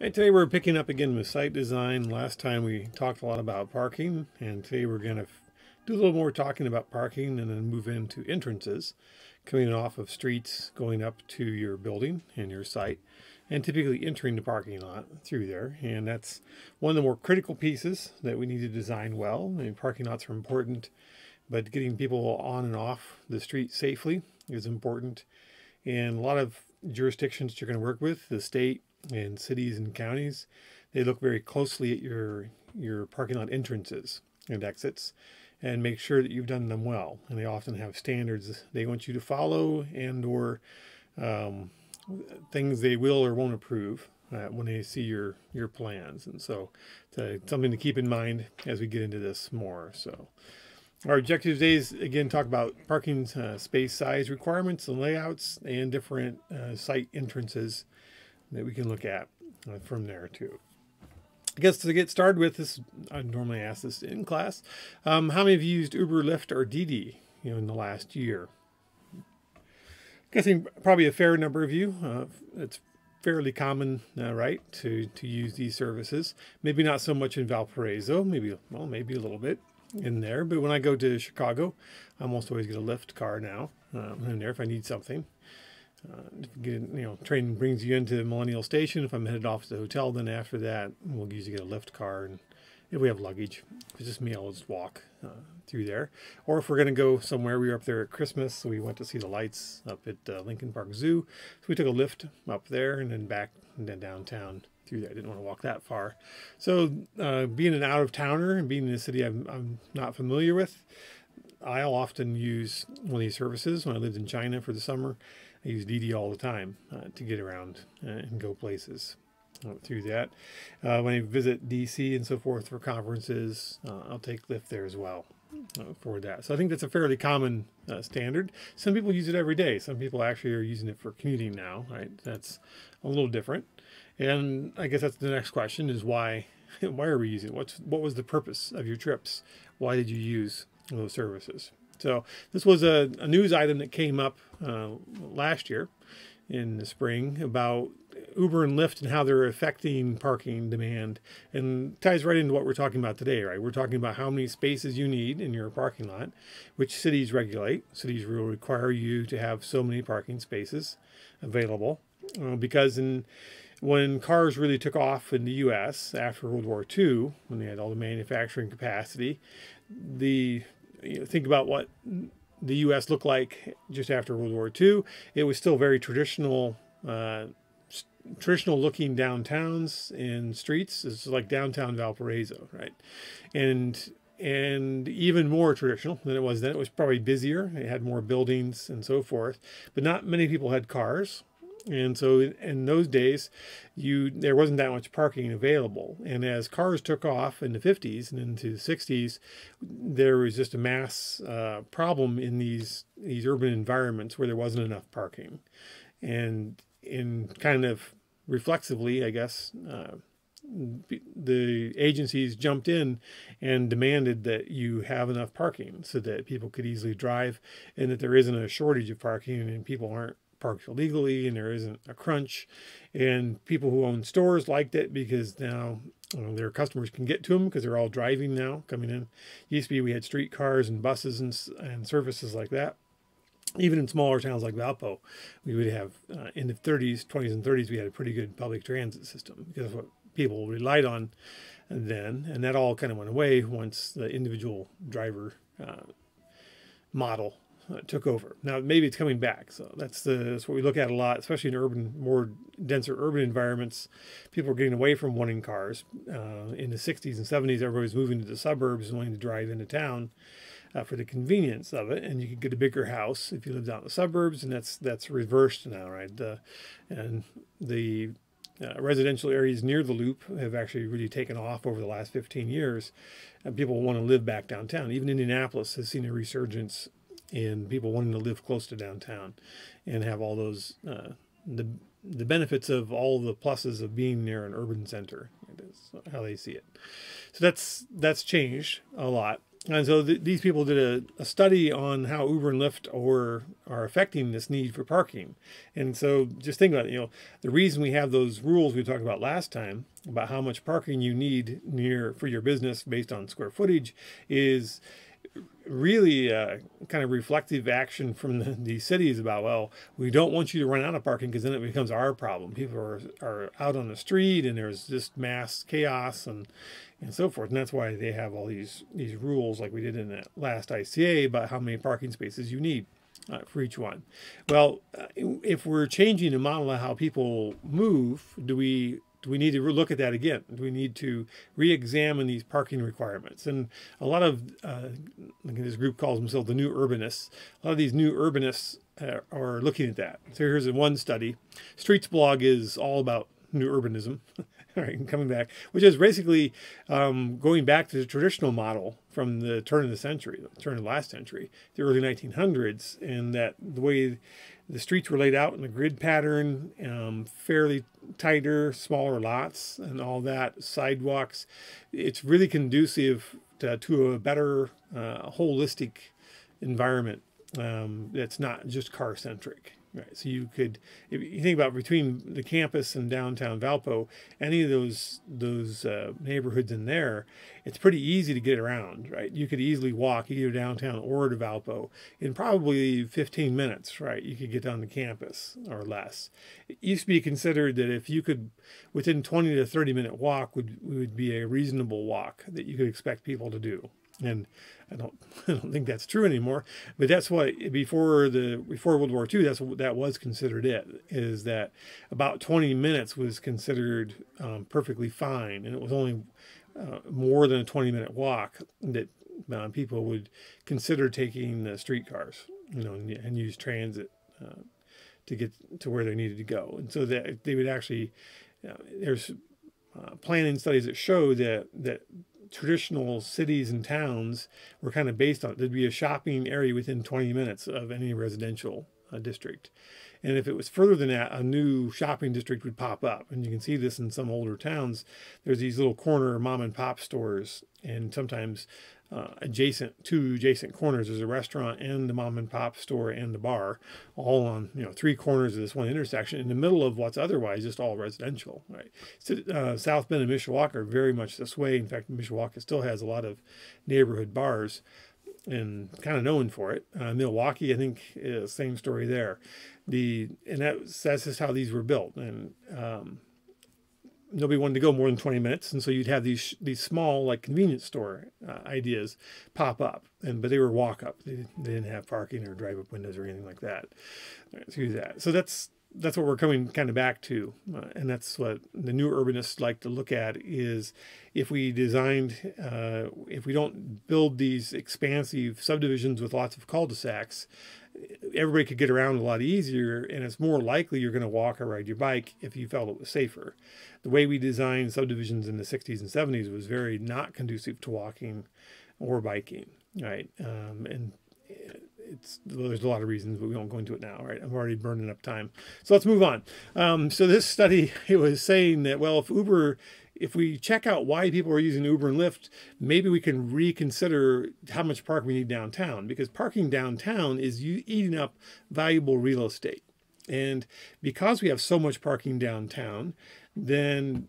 Hey, today we're picking up again with site design. Last time we talked a lot about parking, and today we're going to do a little more talking about parking and then move into entrances, coming off of streets, going up to your building and your site, and typically entering the parking lot through there. And that's one of the more critical pieces that we need to design well. I mean, parking lots are important, but getting people on and off the street safely is important. And a lot of jurisdictions you're going to work with, the state, in cities and counties, they look very closely at your your parking lot entrances and exits and make sure that you've done them well. And they often have standards they want you to follow and or um, things they will or won't approve uh, when they see your your plans. And so it's something to keep in mind as we get into this more. So our objective today is again talk about parking uh, space size requirements and layouts and different uh, site entrances that we can look at uh, from there too. I guess to get started with this, I normally ask this in class. Um, how many of you used Uber, Lyft, or Didi, you know, in the last year? i Guessing probably a fair number of you. Uh, it's fairly common, uh, right, to to use these services. Maybe not so much in Valparaiso. Maybe well, maybe a little bit in there. But when I go to Chicago, I almost always get a Lyft car now um, in there if I need something. Uh, get, you know, train brings you into the Millennium Station. If I'm headed off to the hotel, then after that, we'll usually get a Lyft car. And if we have luggage, if it's just me, I'll just walk uh, through there. Or if we're going to go somewhere, we were up there at Christmas, so we went to see the lights up at uh, Lincoln Park Zoo. So we took a lift up there and then back and then downtown through there. I didn't want to walk that far. So uh, being an out of towner and being in a city I'm, I'm not familiar with, I'll often use one of these services when I lived in China for the summer I use Didi all the time uh, to get around uh, and go places uh, through that. Uh, when I visit DC and so forth for conferences, uh, I'll take Lyft there as well for that. So I think that's a fairly common standard. Some people use it every day. Some people actually are using it for commuting now, right? That's a little different. And I guess that's the next question is why why are we using it? What's what was the purpose of your trips? Why did you use those services? So this was a, a news item that came up uh, last year in the spring about Uber and Lyft and how they're affecting parking demand and ties right into what we're talking about today, right? We're talking about how many spaces you need in your parking lot, which cities regulate. Cities will require you to have so many parking spaces available uh, because in when cars really took off in the US after World War II, when they had all the manufacturing capacity, the you know, think about what the U.S. looked like just after World War II. It was still very traditional, uh, traditional looking downtowns and streets. It's like downtown Valparaiso, right? And and even more traditional than it was then. It was probably busier. It had more buildings and so forth, but not many people had cars. And so in those days, you there wasn't that much parking available. And as cars took off in the 50s and into the 60s, there was just a mass uh, problem in these these urban environments where there wasn't enough parking. And in kind of reflexively, I guess, uh, the agencies jumped in and demanded that you have enough parking so that people could easily drive and that there isn't a shortage of parking and people aren't parked illegally and there isn't a crunch. And people who own stores liked it because now you know, their customers can get to them because they're all driving now coming in. Used to be we had streetcars and buses and, and services like that. Even in smaller towns like Valpo, we would have uh, in the 30s, 20s, and 30s, we had a pretty good public transit system because what people relied on then. And that all kind of went away once the individual driver uh, model uh, took over. Now maybe it's coming back, so that's the that's what we look at a lot, especially in urban, more denser urban environments. People are getting away from wanting cars. Uh, in the 60s and 70s, everybody was moving to the suburbs and wanting to drive into town uh, for the convenience of it, and you could get a bigger house if you lived out in the suburbs, and that's that's reversed now, right? And the uh, residential areas near the loop have actually really taken off over the last 15 years. And people want to live back downtown. Even Indianapolis has seen a resurgence and people wanting to live close to downtown and have all those uh, the the benefits of all the pluses of being near an urban center. Is how they see it. So that's that's changed a lot. And so th- these people did a, a, study on how Uber and Lyft are, are affecting this need for parking. And so just think about it, you know, the reason we have those rules we talked about last time about how much parking you need near for your business based on square footage is really uh, kind of reflective action from the, these cities about well we don't want you to run out of parking because then it becomes our problem. People are, are out on the street and there's just mass chaos and and so forth. And that's why they have all these these rules like we did in that last ICA about how many parking spaces you need uh, for each one. Well uh, if we're changing the model of how people move do we do we need to look at that again? Do we need to re-examine these parking requirements? And a lot of uh, this group calls themselves the new urbanists. A lot of these new urbanists uh, are looking at that. So here's one study. Streetsblog is all about new urbanism. all right, coming back, which is basically um, going back to the traditional model from the turn of the century, the turn of the last century, the early 1900s, and that the way the streets were laid out in a grid pattern, um, fairly tighter, smaller lots, and all that, sidewalks. It's really conducive to, to a better uh, holistic environment um, that's not just car centric. Right. So you could, if you think about between the campus and downtown Valpo, any of those those uh, neighborhoods in there, it's pretty easy to get around. Right. You could easily walk either downtown or to Valpo in probably 15 minutes. Right. You could get down to campus or less. It used to be considered that if you could, within 20 to 30 minute walk would would be a reasonable walk that you could expect people to do and I don't I don't think that's true anymore. But that's what before the before World War II, that's what that was considered it. Is that about 20 minutes was considered um, perfectly fine, and it was only uh, more than a 20 minute walk that uh, people would consider taking the streetcars, you know, and, and use transit uh, to get to where they needed to go. And so that they would actually uh, there's uh, planning studies that show that that traditional cities and towns were kind of based on. There'd be a shopping area within 20 minutes of any residential uh, district. And if it was further than that, a new shopping district would pop up. And you can see this in some older towns. There's these little corner mom and pop stores, and sometimes uh, adjacent two adjacent corners there's a restaurant and the mom and pop store and the bar all on you know three corners of this one intersection in the middle of what's otherwise just all residential right so, uh, south bend and mishawaka are very much this way in fact mishawaka still has a lot of neighborhood bars and kind of known for it. Uh, milwaukee i think is same story there. The and that, that's just how these were built. And um, nobody wanted to go more than 20 minutes. And so you'd have these these small like convenience store uh, ideas pop up. And but they were walk up they, they didn't have parking or drive up windows or anything like that. So that. So that's that's what we're coming kind of back to uh, and that's what the new urbanists like to look at is if we designed uh, if we don't build these expansive subdivisions with lots of cul-de-sacs everybody could get around a lot easier and it's more likely you're going to walk or ride your bike if you felt it was safer. The way we designed subdivisions in the 60s and 70s was very not conducive to walking or biking right? Um, and it's there's a lot of reasons but we won't go into it now right? I'm already burning up time. So let's move on. Um, so this study it was saying that well if uber if we check out why people are using Uber and Lyft, maybe we can reconsider how much parking we need downtown because parking downtown is eating up valuable real estate. And because we have so much parking downtown, then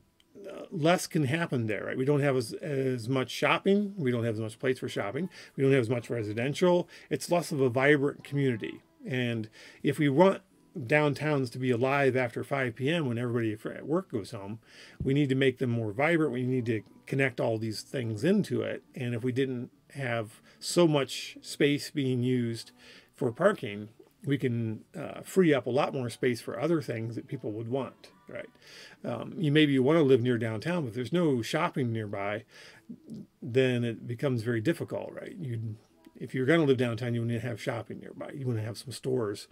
less can happen there, right? We don't have as, as much shopping. We don't have as much place for shopping. We don't have as much residential. It's less of a vibrant community. And if we want downtowns to be alive after 5 p.m. when everybody at work goes home. We need to make them more vibrant. We need to connect all these things into it. And if we didn't have so much space being used for parking, we can uh, free up a lot more space for other things that people would want, right? Um, you maybe you want to live near downtown, but there's no shopping nearby, then it becomes very difficult, right? You if you're going to live downtown, you want to have shopping nearby. You want to have some stores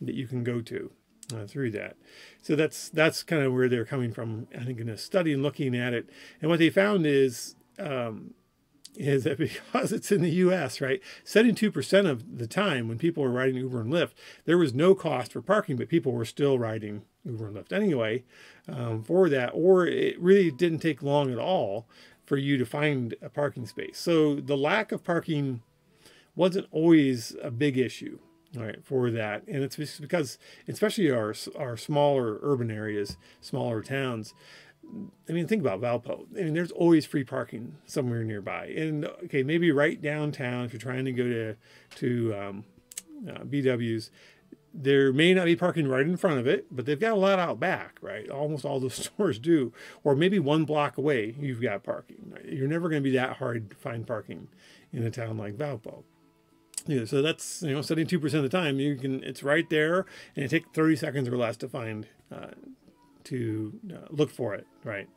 that you can go to uh, through that. So that's that's kind of where they're coming from. I think in a study and looking at it, and what they found is um, is that because it's in the U.S., right, 72% of the time when people were riding Uber and Lyft, there was no cost for parking, but people were still riding Uber and Lyft anyway um, for that, or it really didn't take long at all for you to find a parking space. So the lack of parking wasn't always a big issue, right, for that. And it's because, especially our our smaller urban areas, smaller towns. I mean, think about Valpo. I mean, there's always free parking somewhere nearby. And okay, maybe right downtown if you're trying to go to to um, uh, BW's, there may not be parking right in front of it, but they've got a lot out back, right? Almost all the stores do. Or maybe one block away, you've got parking. Right? You're never going to be that hard to find parking in a town like Valpo. Yeah, so that's you know 72% of the time you can it's right there and it takes 30 seconds or less to find uh, to uh, look for it right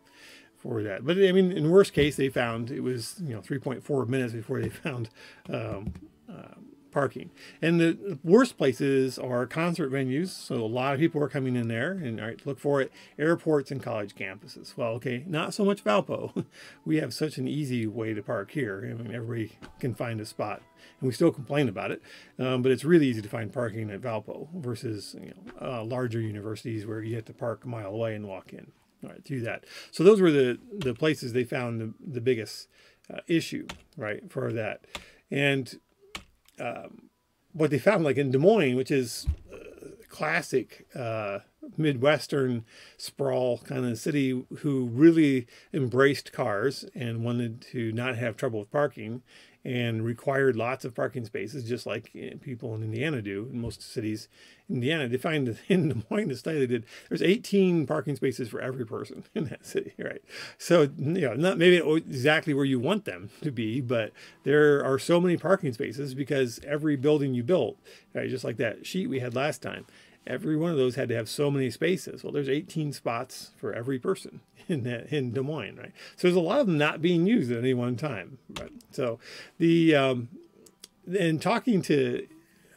for that. But i mean in worst case they found it was you know 3.4 minutes before they found um, uh, parking. And the worst places are concert venues. So a lot of people are coming in there and all right, look for it. Airports and college campuses. Well, okay, not so much Valpo. we have such an easy way to park here. I mean, everybody can find a spot. And we still complain about it, um, but it's really easy to find parking at Valpo versus you know, uh, larger universities where you have to park a mile away and walk in. All right, do that. So those were the the places they found the, the biggest uh, issue, right, for that. And um, what they found, like in Des Moines, which is classic uh, Midwestern sprawl kind of city who really embraced cars and wanted to not have trouble with parking and required lots of parking spaces, just like eh, people in Indiana do in most cities. In Indiana, they find in Des Moines, the study they did, there's 18 parking spaces for every person in that city, right? So, you know, not maybe exactly where you want them to be, but there are so many parking spaces because every building you built, right, just like that sheet we had last time, every one of those had to have so many spaces. Well, there's 18 spots for every person in that, in Des Moines, right? So there's a lot of them not being used at any one time. Right? So the um, and talking to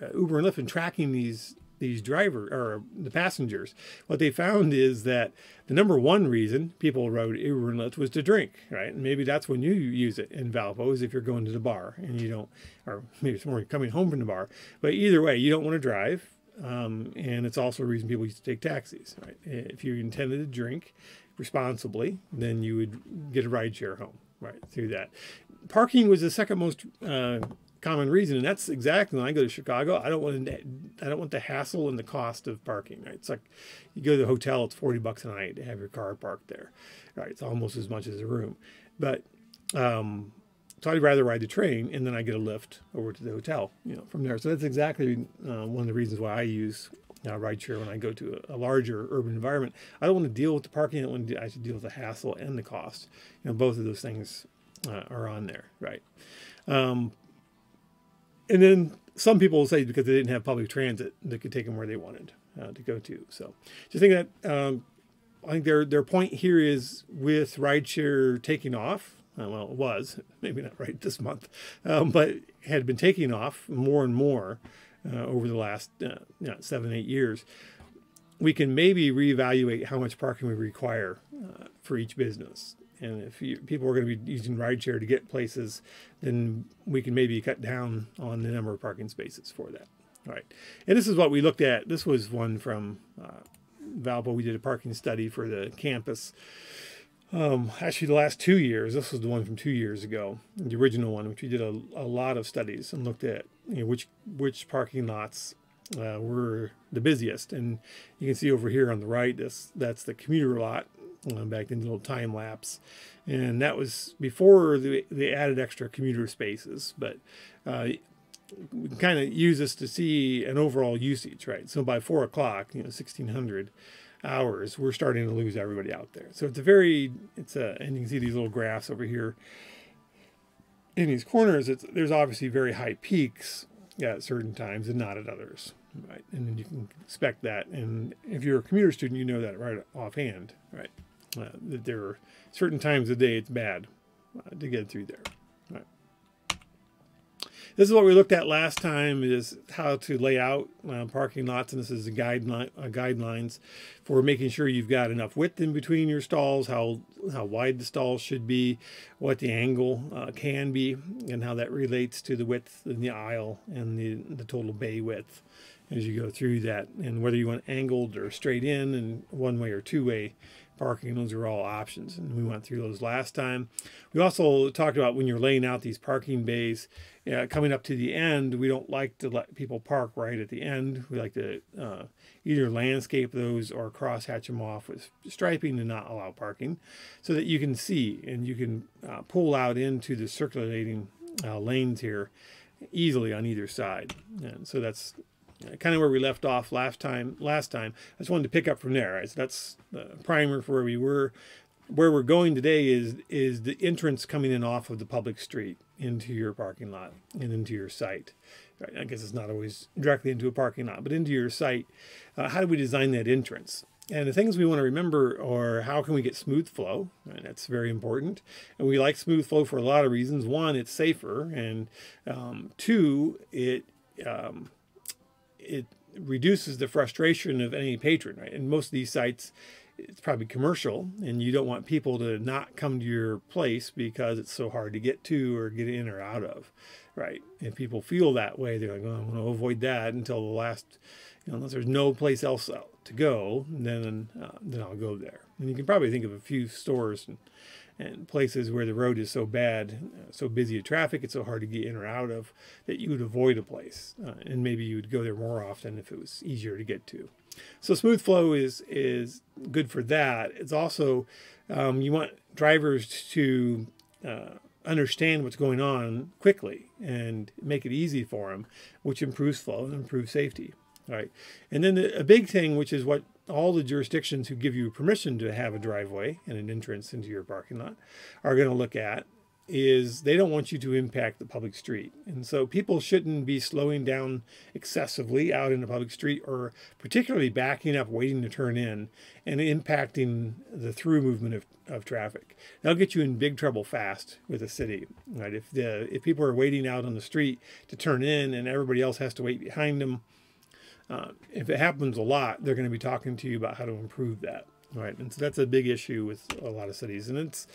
uh, Uber and Lyft and tracking these these driver or the passengers, what they found is that the number one reason people rode Uber and Lyft was to drink, right? And maybe that's when you use it in Valpo is if you're going to the bar and you don't, or maybe it's more coming home from the bar. But either way, you don't want to drive um, and it's also a reason people used to take taxis. Right? If you intended to drink responsibly, then you would get a ride share home. Right through that. Parking was the second most uh, common reason, and that's exactly when I go to Chicago. I don't want to, I don't want the hassle and the cost of parking. Right? It's like you go to the hotel; it's forty bucks a night to have your car parked there. Right? It's almost as much as a room, but um, so I'd rather ride the train and then I get a lift over to the hotel, you know, from there. So that's exactly uh, one of the reasons why I use uh, rideshare when I go to a, a, larger urban environment. I don't want to deal with the parking. I want to I should deal with the hassle and the cost. You know, both of those things uh, are on there, right? Um, and then some people will say because they didn't have public transit, they could take them where they wanted uh, to go to. So just think that um, I think their their point here is with rideshare taking off uh, well, it was maybe not right this month, um, but had been taking off more and more uh, over the last uh, you know, seven, eight years. We can maybe reevaluate how much parking we require uh, for each business. And if you, people are going to be using rideshare to get places, then we can maybe cut down on the number of parking spaces for that. All right. And this is what we looked at. This was one from uh, Valpo. We did a parking study for the campus um, actually, the last two years, this was the one from two years ago, the original one, which we did a, a lot of studies and looked at you know, which which parking lots uh, were the busiest. And you can see over here on the right, this that's the commuter lot, uh, back in the little time lapse, and that was before the, they added extra commuter spaces. But uh, we kind of use this to see an overall usage, right? So by four o'clock, you know, 1600 hours, we're starting to lose everybody out there. So it's a very, it's a, and you can see these little graphs over here. In these corners, it's, there's obviously very high peaks at certain times and not at others, right? And then you can expect that. And if you're a commuter student, you know that right offhand, right? Uh, that there are certain times of day it's bad uh, to get through there. This is what we looked at last time is how to lay out uh, parking lots. And this is a guideline, uh, guidelines for making sure you've got enough width in between your stalls, how, how wide the stalls should be, what the angle uh, can be, and how that relates to the width in the aisle and the, the total bay width as you go through that. And whether you want angled or straight in and one way or two way parking. Those are all options, and we went through those last time. We also talked about when you're laying out these parking bays, coming up to the end, we don't like to let people park right at the end. We like to uh, either landscape those or cross hatch them off with striping to not allow parking so that you can see and you can uh, pull out into the circulating uh, lanes here easily on either side. And so that's kind of where we left off last time. Last time, I just wanted to pick up from there. Right? So that's the primer for where we were. Where we're going today is is the entrance coming in off of the public street into your parking lot and into your site. I guess it's not always directly into a parking lot, but into your site. Uh, how do we design that entrance? And the things we want to remember are how can we get smooth flow? And that's very important. And we like smooth flow for a lot of reasons. One, it's safer, and um, two, it um, it reduces the frustration of any patron, right? And most of these sites, it's probably commercial, and you don't want people to not come to your place because it's so hard to get to or get in or out of, right? If people feel that way, they're like, "Well, I'm going to avoid that until the last, you know, unless there's no place else to go, then uh, then I'll go there." And you can probably think of a few stores and and places where the road is so bad, so busy with traffic, it's so hard to get in or out of that you would avoid a place, uh, and maybe you would go there more often if it was easier to get to. So smooth flow is is good for that. It's also um, you want drivers to uh, understand what's going on quickly and make it easy for them, which improves flow and improves safety. All right, and then the, a big thing, which is what all the jurisdictions who give you permission to have a driveway and an entrance into your parking lot are going to look at is they don't want you to impact the public street. And so people shouldn't be slowing down excessively out in the public street or particularly backing up, waiting to turn in and impacting the through movement of, of traffic. That'll get you in big trouble fast with the city, right? If the if people are waiting out on the street to turn in and everybody else has to wait behind them, uh, if it happens a lot, they're going to be talking to you about how to improve that. Right, and so that's a big issue with a lot of cities, and it's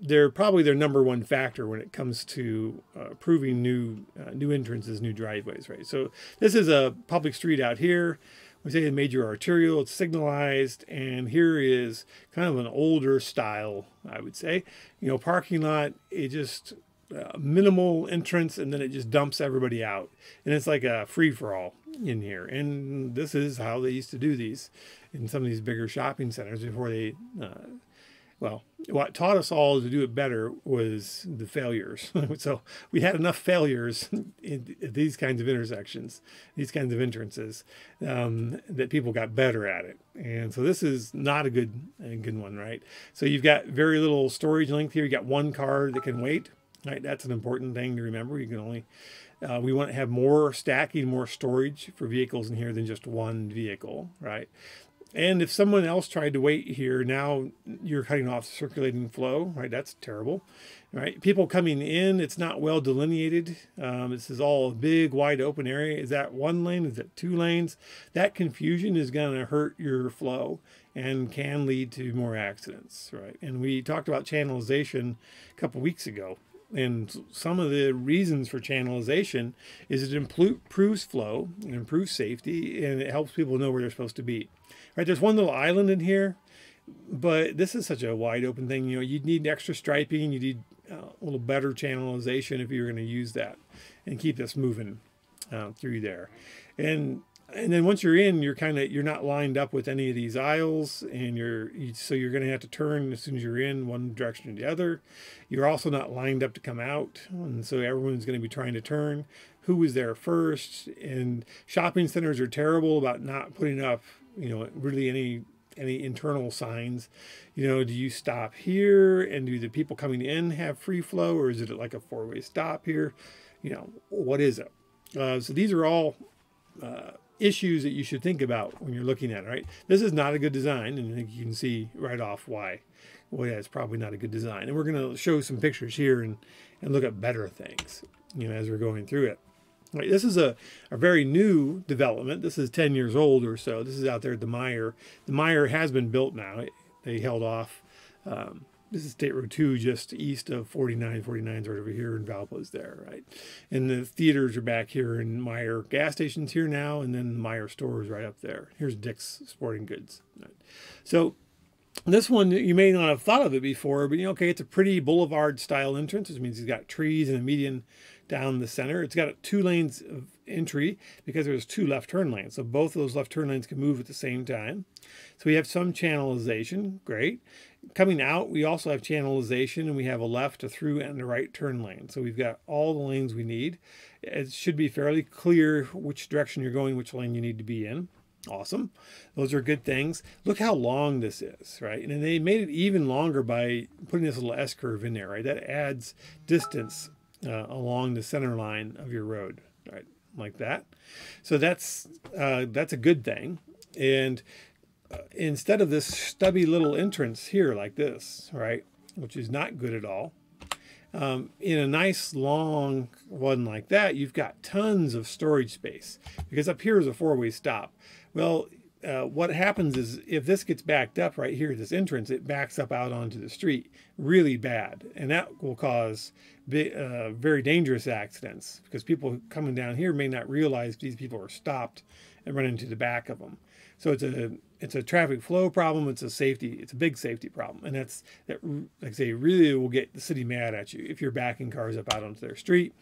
they're probably their number one factor when it comes to uh, approving new uh, new entrances, new driveways. Right, so this is a public street out here. We say a major arterial, it's signalized, and here is kind of an older style, I would say. You know, parking lot, it just minimal entrance, and then it just dumps everybody out, and it's like a free for all in here. And this is how they used to do these in some of these bigger shopping centers before they, uh, well, what taught us all to do it better was the failures. so we had enough failures in these kinds of intersections, these kinds of entrances, um, that people got better at it. And so this is not a good, a good one, right? So you've got very little storage length here. You got one car that can wait, right? That's an important thing to remember. You can only uh, we want to have more stacking, more storage for vehicles in here than just one vehicle, right? And if someone else tried to wait here, now you're cutting off circulating flow, right? That's terrible, right? People coming in, it's not well delineated. Um, this is all a big, wide open area. Is that one lane? Is that two lanes? That confusion is going to hurt your flow and can lead to more accidents, right? And we talked about channelization a couple weeks ago. And some of the reasons for channelization is it improves flow, it improves safety, and it helps people know where they're supposed to be. Right? There's one little island in here, but this is such a wide open thing. You know, you'd need extra striping, you need uh, a little better channelization if you're going to use that, and keep this moving uh, through there. And and then once you're in, you're kind of you're not lined up with any of these aisles, and you're so you're going to have to turn as soon as you're in one direction or the other. You're also not lined up to come out, and so everyone's going to be trying to turn. Who was there first? And shopping centers are terrible about not putting up, you know, really any any internal signs. You know, do you stop here, and do the people coming in have free flow, or is it like a four way stop here? You know, what is it? Uh, so these are all. Uh, issues that you should think about when you're looking at it, right? This is not a good design, and you can see right off why. Well, yeah, it's probably not a good design. And we're going to show some pictures here and, and look at better things, you know, as we're going through it. Right, this is a, a very new development. This is 10 years old or so. This is out there at the Meijer. The Meijer has been built now. They held off um, this is State Road 2, just east of 49. 49's right over here, and Valpo's there, right? And the theaters are back here, and Meijer gas station's here now, and then the Meijer store is right up there. Here's Dick's Sporting Goods. Right? So This one, you may not have thought of it before, but you know, okay, it's a pretty boulevard style entrance, which means he's got trees and a median down the center. It's got two lanes of entry because there's two left turn lanes. So both of those left turn lanes can move at the same time. So we have some channelization, great. Coming out, we also have channelization and we have a left, a through, and a right turn lane. So we've got all the lanes we need. It should be fairly clear which direction you're going, which lane you need to be in. Awesome. Those are good things. Look how long this is, right? And they made it even longer by putting this little S curve in there, right? That adds distance uh, along the center line of your road, right? Like that. So that's uh, that's a good thing. And uh, instead of this stubby little entrance here like this, right, which is not good at all, um, in a nice long one like that, you've got tons of storage space because up here is a four-way stop. Well, uh, what happens is if this gets backed up right here, this entrance, it backs up out onto the street really bad. And that will cause uh, very dangerous accidents because people coming down here may not realize these people are stopped and run into the back of them. So it's a it's a traffic flow problem. It's a safety. It's a big safety problem, and that's that. Like I say, really will get the city mad at you if you're backing cars up out onto their street.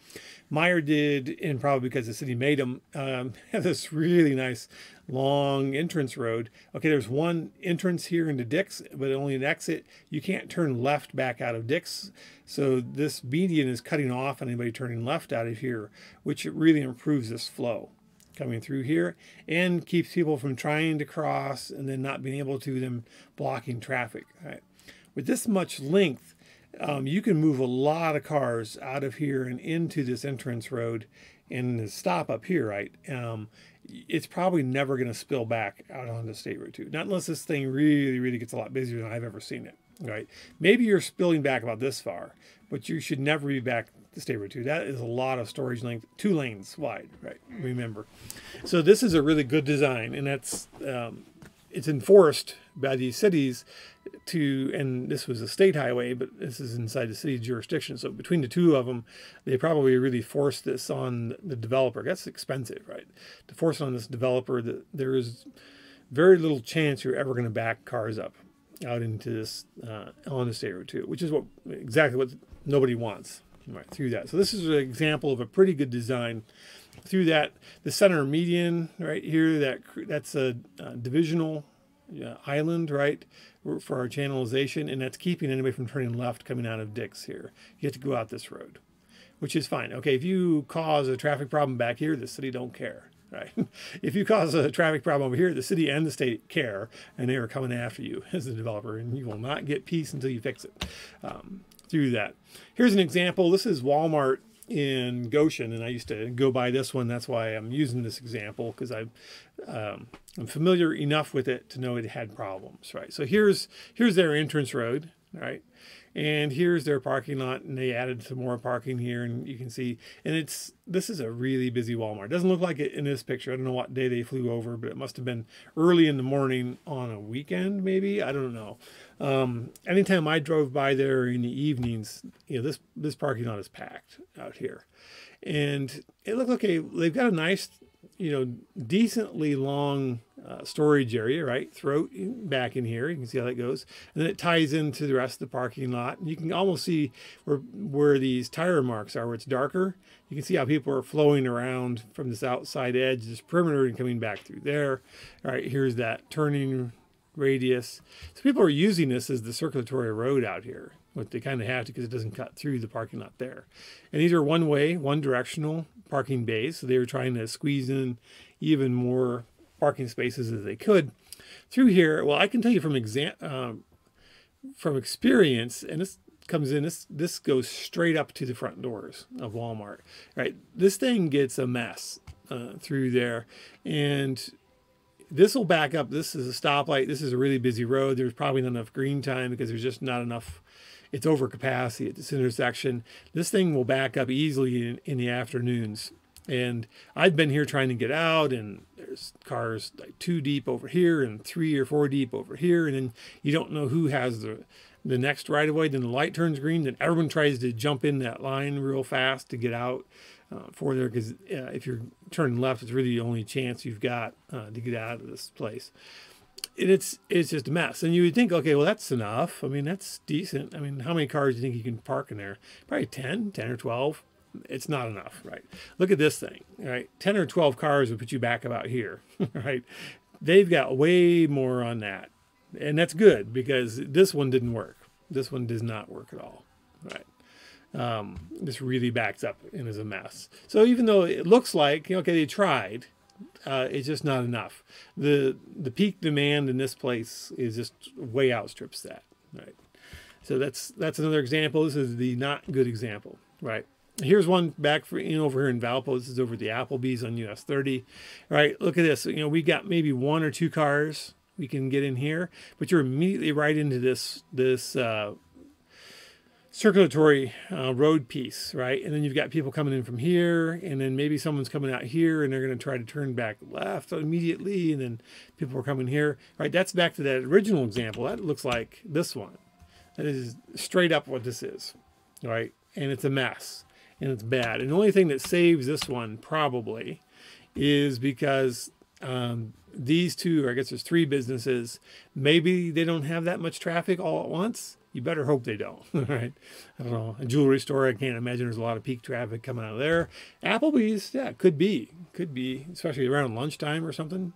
Meijer did, and probably because the city made them, um, have this really nice long entrance road. Okay, there's one entrance here into Dick's, but only an exit. You can't turn left back out of Dick's, so this median is cutting off anybody turning left out of here, which really improves this flow coming through here and keeps people from trying to cross and then not being able to them blocking traffic right? With this much length um, you can move a lot of cars out of here and into this entrance road and stop up here right? Um, it's probably never going to spill back out onto state road 2 not unless this thing really really gets a lot busier than i've ever seen it right? Maybe you're spilling back about this far but you should never be back State Road 2. That is a lot of storage length, two lanes wide, right? Remember. So this is a really good design, and that's um, it's enforced by these cities to, and this was a state highway, but this is inside the city jurisdiction. So between the two of them, they probably really forced this on the developer. That's expensive, right? To force on this developer that there is very little chance you're ever going to back cars up out into this uh, on the state road 2, which is what exactly what nobody wants right through that. So this is an example of a pretty good design. Through that, the center median right here, that that's a, a divisional uh, island, right, for our channelization, and that's keeping anybody from turning left coming out of Dick's here. You have to go out this road, which is fine. Okay, if you cause a traffic problem back here, the city don't care right? If you cause a traffic problem over here, the city and the state care, and they are coming after you as a developer, and you will not get peace until you fix it. Um, through that. Here's an example. This is Walmart in Goshen, and I used to go by this one. That's why I'm using this example because I'm um, I'm familiar enough with it to know it had problems, right? So here's here's their entrance road, right? And here's their parking lot, and they added some more parking here, and you can see, and it's this is a really busy Walmart. It doesn't look like it in this picture. I don't know what day they flew over, but it must have been early in the morning on a weekend, maybe. I don't know. Um, anytime I drove by there in the evenings, you know, this this parking lot is packed out here, and it looked a they've got a nice, you know, decently long uh, storage area, right? Throat back in here. You can see how that goes. And then it ties into the rest of the parking lot. And you can almost see where, where these tire marks are, where it's darker. You can see how people are flowing around from this outside edge, this perimeter, and coming back through there. All right, here's that turning radius. So people are using this as the circulatory road out here. What they kind of have to because it doesn't cut through the parking lot there. And these are one way, one directional parking bays. So they were trying to squeeze in even more parking spaces as they could through here. Well, I can tell you from exam um, from experience, and this comes in this this goes straight up to the front doors of Walmart. Right, this thing gets a mess uh, through there, and this will back up. This is a stoplight. This is a really busy road. There's probably not enough green time because there's just not enough. It's over capacity at this intersection. This thing will back up easily in, in the afternoons and I've been here trying to get out, and there's cars like two deep over here and three or four deep over here, and then you don't know who has the the next right of way. Then the light turns green, then everyone tries to jump in that line real fast to get out uh, for there because uh, if you're turning left, it's really the only chance you've got uh, to get out of this place. And it's it's just a mess. And you would think, okay, well that's enough. I mean, that's decent. I mean, how many cars do you think you can park in there? Probably 10, 10 or 12. It's not enough, right? Look at this thing, right? 10 or 12 cars would put you back about here, right? They've got way more on that. And that's good because this one didn't work. This one does not work at all, right? Um, this really backs up and is a mess. So even though it looks like, okay, they tried, uh, it's just not enough. The the peak demand in this place is just way outstrips that, right? So that's that's another example. This is the not good example, right? Here's one back for you over here in Valpo. This is over the Applebee's on US 30. Right, look at this. You know, we got maybe one or two cars we can get in here, but you're immediately right into this this uh, circulatory uh, road piece, right? And then you've got people coming in from here, and then maybe someone's coming out here, and they're going to try to turn back left immediately, and then people are coming here, right? That's back to that original example. That looks like this one. That is straight up what this is, right? And it's a mess, and it's bad. And the only thing that saves this one probably is because um, these two, I guess there's three businesses, maybe they don't have that much traffic all at once you better hope they don't, right? I don't know. A jewelry store, I can't imagine there's a lot of peak traffic coming out of there. Applebee's, yeah, could be, could be, especially around lunchtime or something.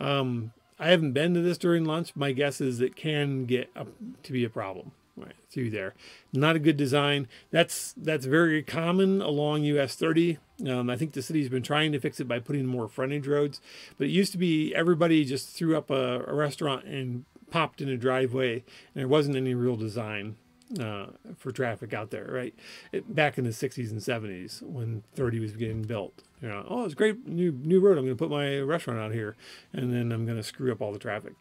Um, I haven't been to this during lunch. My guess is it can get up to be a problem right through there. Not a good design. That's that's very common along US 30. Um, I think the city's been trying to fix it by putting more frontage roads, but it used to be everybody just threw up a, a restaurant and popped in a driveway and there wasn't any real design uh, for traffic out there, right? It, back in the 60s and 70s when 30 was getting built. You know, oh, it's a great new new road. I'm going to put my restaurant out here, and then I'm going to screw up all the traffic.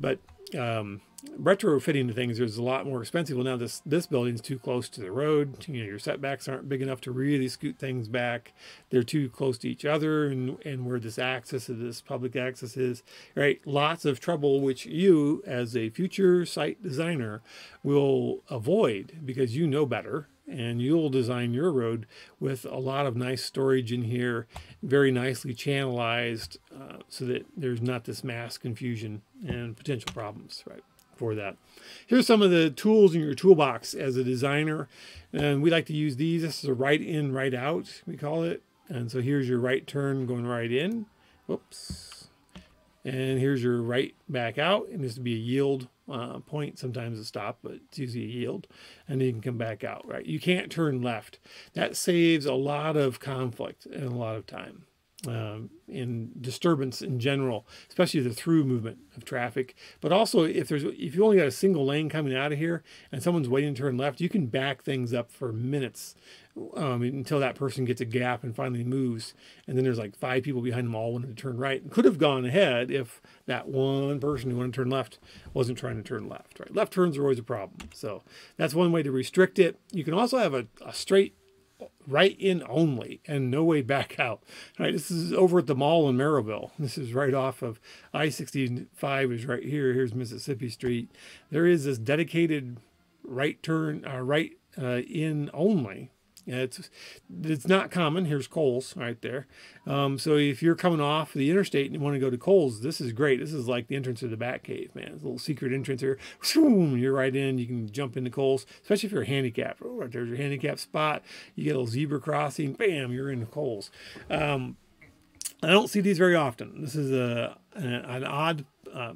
But um, retrofitting things is a lot more expensive. Well, now this this building's too close to the road. You know, your setbacks aren't big enough to really scoot things back. They're too close to each other, and and where this access of this public access is, right? Lots of trouble, which you, as a future site designer, will avoid because you know better and you'll design your road with a lot of nice storage in here, very nicely channelized, uh, so that there's not this mass confusion and potential problems, right? For that. Here's some of the tools in your toolbox as a designer, and we like to use these. This is a right in, right out, we call it. And so here's your right turn going right in. Whoops. And here's your right back out, and this would be a yield uh, point, sometimes a stop, but it's usually a yield, and you can come back out, right? You can't turn left. That saves a lot of conflict and a lot of time. Um, in disturbance in general, especially the through movement of traffic. But also, if there's if you only got a single lane coming out of here and someone's waiting to turn left, you can back things up for minutes um, until that person gets a gap and finally moves. And then there's like five people behind them all wanting to turn right and could have gone ahead if that one person who wanted to turn left wasn't trying to turn left. Right, left turns are always a problem. So that's one way to restrict it. You can also have a, a straight right in only and no way back out. Right, this is over at the mall in Merrillville. This is right off of I-65 is right here. Here's Mississippi Street. There is this dedicated right turn, uh, right uh, in only it's it's not common. Here's Kohl's right there. Um, so if you're coming off the interstate and you want to go to Kohl's, this is great. This is like the entrance to the Bat Cave, man. It's a little secret entrance here. You're right in. You can jump into Kohl's, especially if you're handicapped. Oh, right there's your handicap spot. You get a little zebra crossing. Bam, you're in Kohl's. Um, I don't see these very often. This is a, a an odd uh,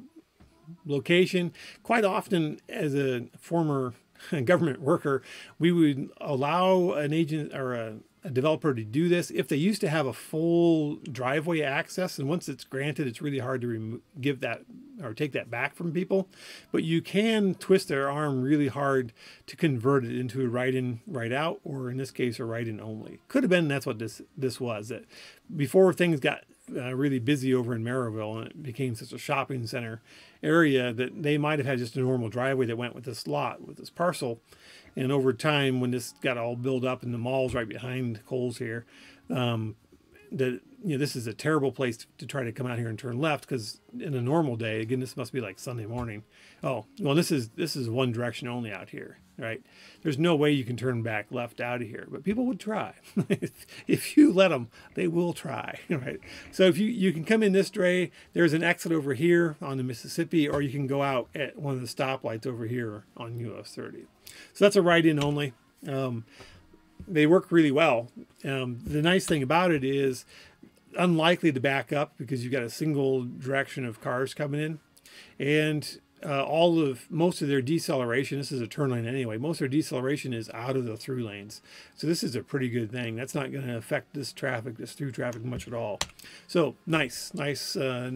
location. Quite often, as a former government worker, we would allow an agent or a, a, developer to do this if they used to have a full driveway access. And once it's granted, it's really hard to remo- give that or take that back from people. But you can twist their arm really hard to convert it into a right in, right out, or in this case, a right in only. Could have been that's what this this was. That before things got uh, really busy over in Merrillville and it became such a shopping center area that they might have had just a normal driveway that went with this lot, with this parcel. And over time, when this got all built up and the mall's right behind Kohl's here, um, that you know this is a terrible place to, to try to come out here and turn left because in a normal day, again, this must be like Sunday morning. Oh, well, this is this is one direction only out here, right? There's no way you can turn back left out of here, but people would try. if you let them, they will try, right? So if you you can come in this way, there's an exit over here on the Mississippi, or you can go out at one of the stoplights over here on US 30. So that's a right-in only. Um, they work really well. Um, the nice thing about it is unlikely to back up because you've got a single direction of cars coming in. And uh, all of most of their deceleration, this is a turn lane anyway, most of their deceleration is out of the through lanes. So this is a pretty good thing. That's not going to affect this traffic, this through traffic much at all. So nice, nice, uh,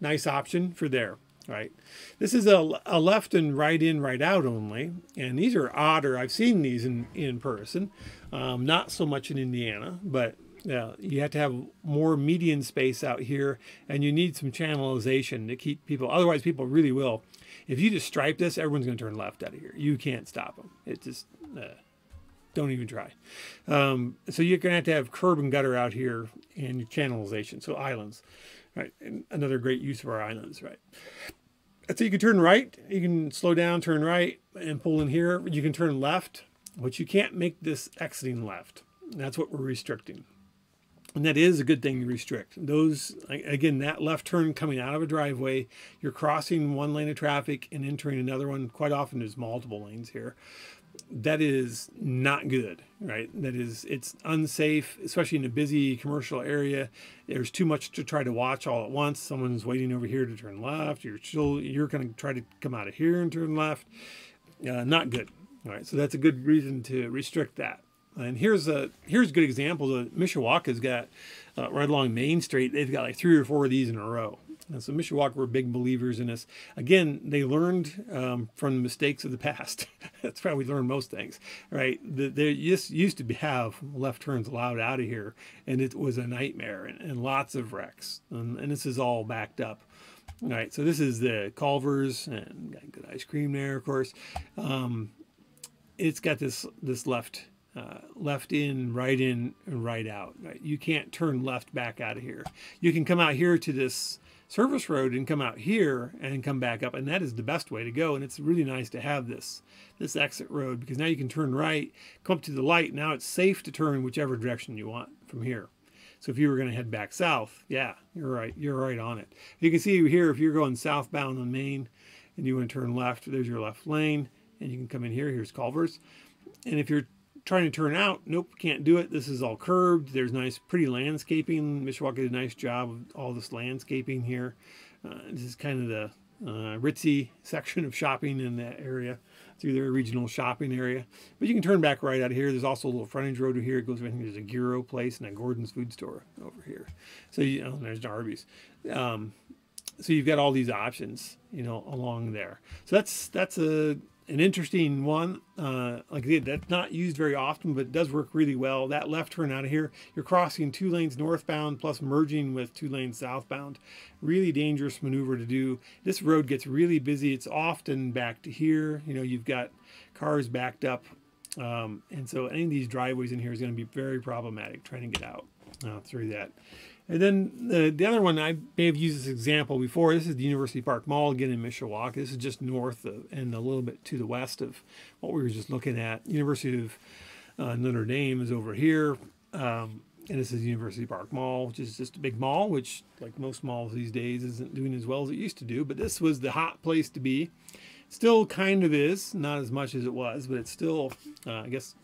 nice option for there. Right. This is a, a left and right in, right out only. And these are odder. I've seen these in, in person. Um, not so much in Indiana, but yeah, you have to have more median space out here and you need some channelization to keep people, otherwise people really will. If you just stripe this, everyone's going to turn left out of here. You can't stop them. It just, uh, don't even try. Um, so you're going to have to have curb and gutter out here and channelization. So islands, right? And another great use of our islands, right? So you can turn right, you can slow down, turn right and pull in here. You can turn left, but you can't make this exiting left. That's what we're restricting. And that is a good thing to restrict. Those, again, that left turn coming out of a driveway, you're crossing one lane of traffic and entering another one. Quite often there's multiple lanes here. That is not good, right? That is, it's unsafe, especially in a busy commercial area. There's too much to try to watch all at once. Someone's waiting over here to turn left. You're still, you're going to try to come out of here and turn left. Uh, not good. All right, so that's a good reason to restrict that. And here's a here's a good example. The Mishawaka's got uh, right along Main Street. They've got like three or four of these in a row. And so Mishawaka were big believers in this. Again, they learned um, from the mistakes of the past. That's how we learn most things, right? The, they just used to have left turns allowed out of here, and it was a nightmare and, and lots of wrecks. And, and, this is all backed up. All right, so this is the Culver's and got good ice cream there, of course. Um, it's got this this left uh, left in, right in, and right out. Right? You can't turn left back out of here. You can come out here to this service road and come out here and come back up, and that is the best way to go. And it's really nice to have this this exit road because now you can turn right, come up to the light. Now it's safe to turn whichever direction you want from here. So if you were going to head back south, yeah, you're right. You're right on it. You can see here if you're going southbound on Main and you want to turn left, there's your left lane, and you can come in here. Here's Culver's. And if you're trying to turn out. Nope, can't do it. This is all curved. There's nice, pretty landscaping. Mishawaka did a nice job of all this landscaping here. Uh, this is kind of the uh, ritzy section of shopping in that area through their regional shopping area. But you can turn back right out of here. There's also a little frontage road here. It goes, I think there's a Gyro place and a Gordon's food store over here. So, you know, there's Darby's. Um, so you've got all these options, you know, along there. So that's, that's a, an interesting one. Uh, like that's not used very often, but it does work really well. That left turn out of here, you're crossing two lanes northbound plus merging with two lanes southbound. Really dangerous maneuver to do. This road gets really busy. It's often back to here. You know, you've got cars backed up. Um, and so any of these driveways in here is going to be very problematic trying to get out uh, through that. And then the, the other one, I may have used this example before. This is the University Park Mall, again in Mishawaka. This is just north of, and a little bit to the west of what we were just looking at. University of uh, Notre Dame is over here. Um, and this is University Park Mall, which is just a big mall, which, like most malls these days, isn't doing as well as it used to do. But this was the hot place to be. Still kind of is, not as much as it was, but it's still, uh, I guess,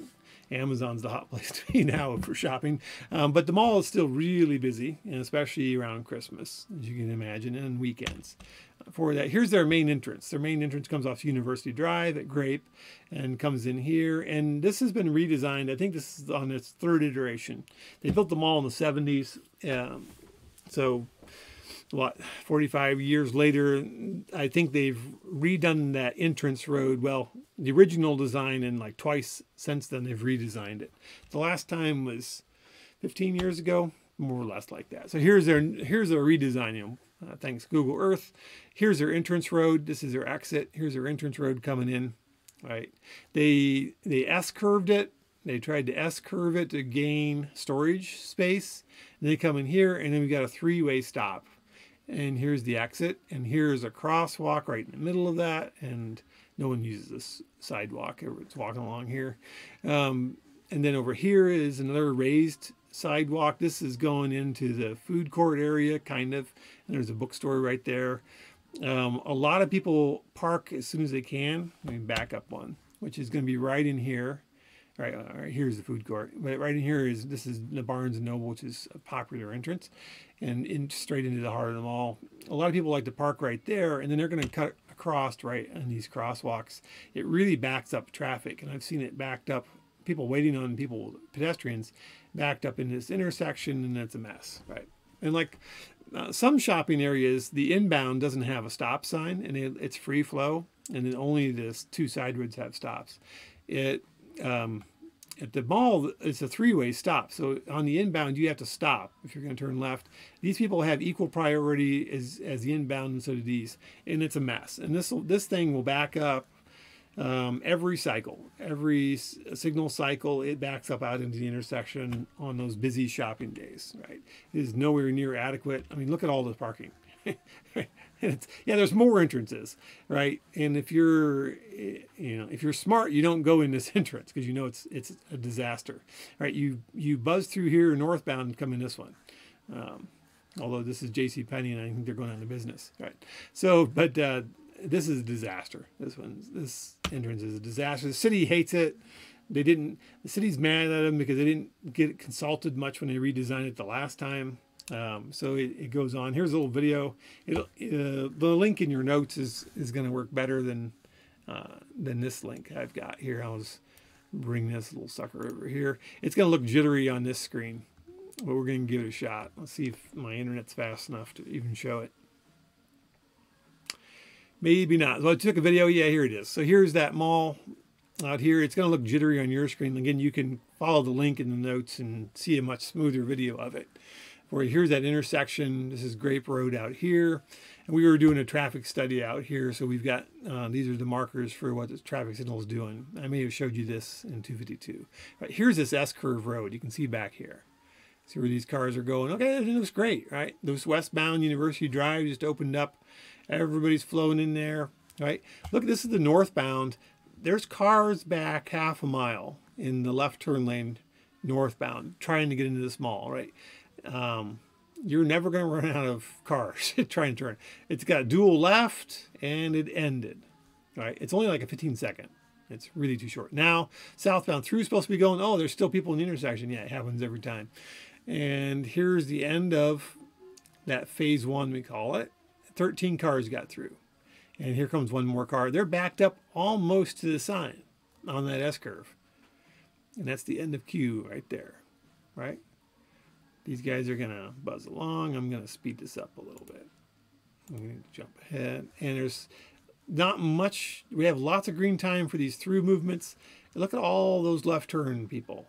Amazon's the hot place to be now for shopping. Um, but the mall is still really busy, and especially around Christmas, as you can imagine, and weekends. For that, here's their main entrance. Their main entrance comes off University Drive at Grape and comes in here. And this has been redesigned. I think this is on its third iteration. They built the mall in the 70s. Um, so what 45 years later i think they've redone that entrance road. Well the original design and like twice since then they've redesigned it. The last time was 15 years ago more or less like that. So here's their here's their redesign uh, thanks google earth. Here's their entrance road. This is their exit. Here's their entrance road coming in right? They they s curved it. They tried to S curve it to gain storage space. And they come in here, and then we got a three-way stop. And here's the exit, and here's a crosswalk right in the middle of that. And no one uses this sidewalk. It's walking along here. Um, and then over here is another raised sidewalk. This is going into the food court area, kind of. And there's a bookstore right there. Um, a lot of people park as soon as they can. Let me back up one, which is going to be right in here. Right, all right, here's the food court. But right in here is this is the Barnes and Noble, which is a popular entrance, and in straight into the heart of the mall. A lot of people like to park right there, and then they're going to cut across right on these crosswalks. It really backs up traffic, and I've seen it backed up people waiting on people, pedestrians, backed up in this intersection, and it's a mess, right? And like uh, some shopping areas, the inbound doesn't have a stop sign, and it, it's free flow, and then only this two side roads have stops. It um, at the mall, it's a three-way stop. So on the inbound, you have to stop if you're going to turn left. These people have equal priority as, as the inbound, and so do these, and it's a mess. And this this thing will back up um, every cycle, every signal cycle, it backs up out into the intersection on those busy shopping days, right? It is nowhere near adequate. I mean, look at all the parking. yeah, there's more entrances, right? And if you're, you know, if you're smart, you don't go in this entrance because you know it's it's a disaster, right? You you buzz through here northbound and come in this one. Um, although this is J.C. Penney, and I think they're going out of business, right? So, but uh, this is a disaster. This one, this entrance is a disaster. The city hates it. They didn't. The city's mad at them because they didn't get consulted much when they redesigned it the last time. Um, so it, it, goes on. Here's a little video. Uh, the link in your notes is is going to work better than uh, than this link I've got here. I'll just bring this little sucker over here. It's going to look jittery on this screen, but we're going to give it a shot. Let's see if my internet's fast enough to even show it. Maybe not. So I took a video. Yeah, here it is. So here's that mall out here. It's going to look jittery on your screen. Again, you can follow the link in the notes and see a much smoother video of it. Where here's that intersection. This is Grape Road out here. And we were doing a traffic study out here. So we've got, uh, these are the markers for what the traffic signal is doing. I may have showed you this in 252. Right, here's this S-curve road. You can see back here. See where these cars are going. Okay, it looks great, right? Those westbound University Drive just opened up Everybody's flowing in there, right? Look, this is the northbound. There's cars back half a mile in the left turn lane northbound trying to get into this mall, right? Um, you're never going to run out of cars trying to turn. It's got dual left and it ended, right? It's only like a 15 second. It's really too short. Now, southbound through supposed to be going, oh, there's still people in the intersection. Yeah, it happens every time. And here's the end of that phase one, we call it. 13 cars got through. And here comes one more car. They're backed up almost to the sign on that S curve. And that's the end of queue right there, right? These guys are going to buzz along. I'm going to speed this up a little bit. I'm going to jump ahead. And there's not much. We have lots of green time for these through movements. Look at all those left turn people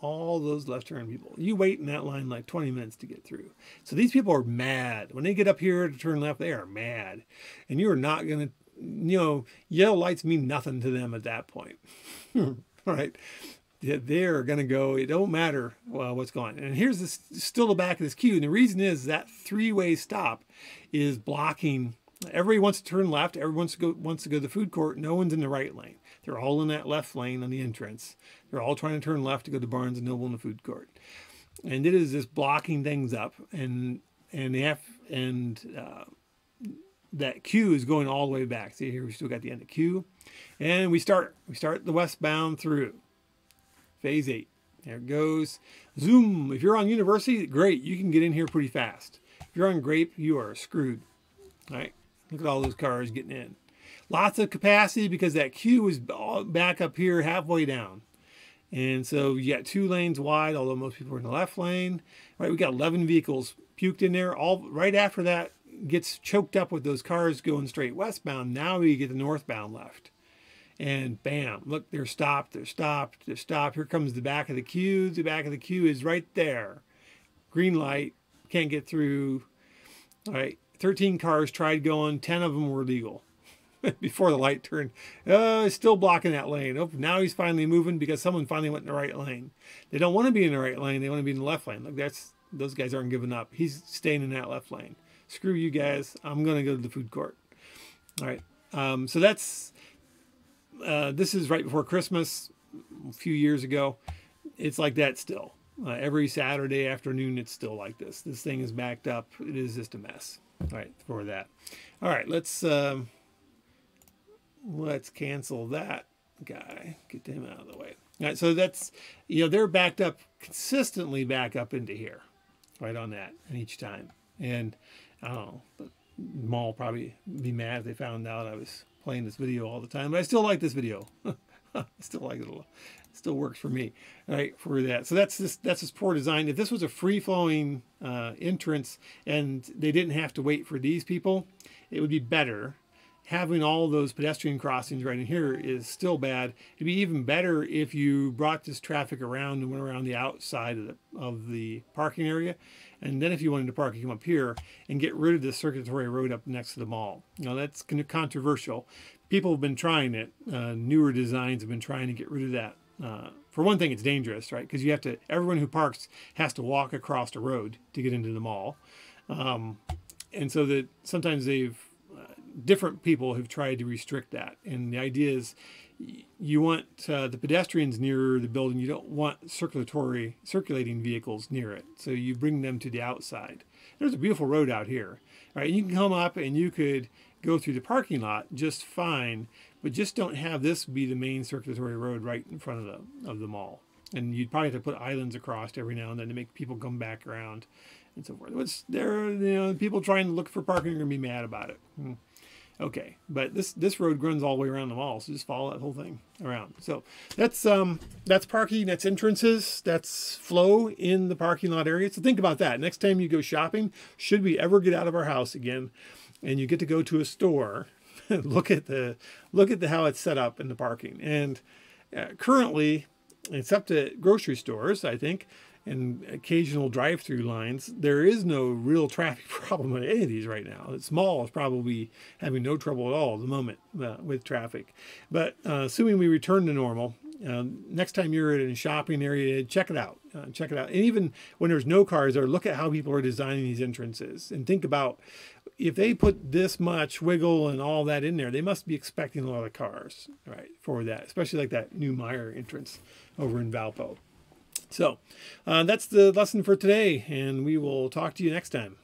all those left turn people. You wait in that line like 20 minutes to get through. So these people are mad. When they get up here to turn left, they are mad. And you are not going to, you know, yellow lights mean nothing to them at that point. right? They're going to go, it don't matter well, what's going on. And here's this, still the back of this queue. And the reason is that three way stop is blocking. Everybody wants to turn left. Everyone wants to go, wants to go to the food court. No one's in the right lane. They're all in that left lane on the entrance. They're all trying to turn left to go to Barnes and Noble in the food court. And it is just blocking things up, and and the F and uh, that queue is going all the way back. See here, we still got the end of queue, and we start we start the westbound through phase eight. There it goes. Zoom. If you're on University, great. You can get in here pretty fast. If you're on Grape, you are screwed. All right. Look at all those cars getting in. Lots of capacity because that queue is back up here halfway down. And so you got two lanes wide, although most people are in the left lane. Right, we got 11 vehicles puked in there. All right after that gets choked up with those cars going straight westbound. Now we get the northbound left. And bam, look, they're stopped, they're stopped, they're stopped. Here comes the back of the queue. The back of the queue is right there. Green light, can't get through. All right, 13 cars tried going, 10 of them were legal. before the light turned. Uh, still blocking that lane. Oh, now he's finally moving because someone finally went in the right lane. They don't want to be in the right lane. They want to be in the left lane. Look, that's those guys aren't giving up. He's staying in that left lane. Screw you guys. I'm going to go to the food court. All right. Um, so that's uh, this is right before Christmas a few years ago. It's like that still. Uh, every Saturday afternoon, it's still like this. This thing is backed up. It is just a mess. All right, for that. All right, let's um, let's cancel that guy. Get him out of the way. All right, so that's you know they're backed up consistently back up into here, right on that, and each time. And I don't know, but mall probably be mad if they found out I was playing this video all the time. But I still like this video. I still like it a lot It still works for me, right? For that, so that's this that's this poor design. If this was a free flowing uh, entrance and they didn't have to wait for these people, it would be better. Having all those pedestrian crossings right in here is still bad. It'd be even better if you brought this traffic around and went around the outside of the of the parking area, and then if you wanted to park, you come up here and get rid of the circulatory road up next to the mall. Now that's kind of controversial. People have been trying it. Uh, newer designs have been trying to get rid of that uh, for one thing, it's dangerous, right? Because you have to, everyone who parks has to walk across the road to get into the mall. Um, and so that sometimes they've, uh, different people have tried to restrict that. And the idea is you want uh, the pedestrians near the building. You don't want circulatory, circulating vehicles near it. So you bring them to the outside. There's a beautiful road out here. All right, you can come up and you could go through the parking lot just fine but just don't have this be the main circulatory road right in front of the of the mall. And you'd probably have to put islands across every now and then to make people come back around and so forth. Which there, you know, people trying to look for parking are gonna be mad about it. Okay, but this this road runs all the way around the mall, so just follow that whole thing around. So that's um that's parking, that's entrances, that's flow in the parking lot area. So think about that. Next time you go shopping, should we ever get out of our house again, and you get to go to a store look at the look at the how it's set up in the parking. And uh, currently, except at grocery stores, I think, and occasional drive-through lines, there is no real traffic problem at any of these right now. The small is probably having no trouble at all at the moment uh, with traffic. But uh, assuming we return to normal, uh, next time you're in a shopping area, check it out. Uh, check it out. And even when there's no cars there, look at how people are designing these entrances and think about if they put this much wiggle and all that in there, they must be expecting a lot of cars, right, for that, especially like that new Meijer entrance over in Valpo. So uh, that's the lesson for today, and we will talk to you next time.